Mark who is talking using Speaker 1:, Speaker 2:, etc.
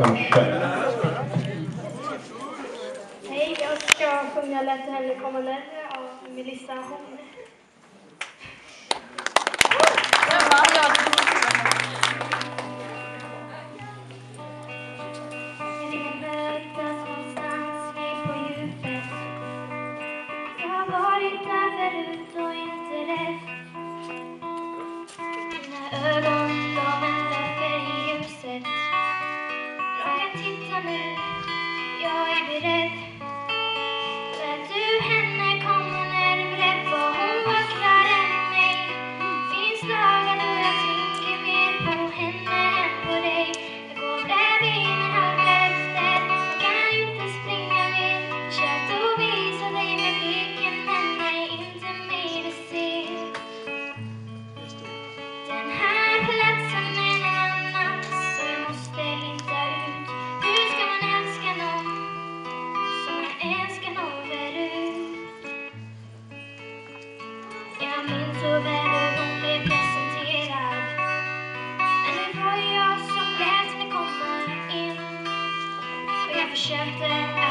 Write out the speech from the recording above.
Speaker 1: Kanske.
Speaker 2: Hej, jag ska sjunga Lätt heller komma längre av Melissa Horn. Varit där och inte rätt Dina ögon breath shifted